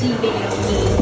สี่